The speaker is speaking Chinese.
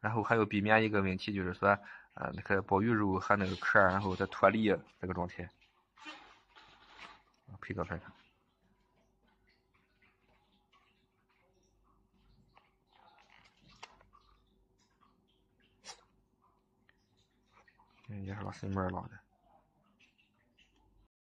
然后还有避免一个问题，就是说，呃，那个鲍鱼肉和那个壳然后再脱离这个状态。配照片看。嗯，也是老师门儿捞的。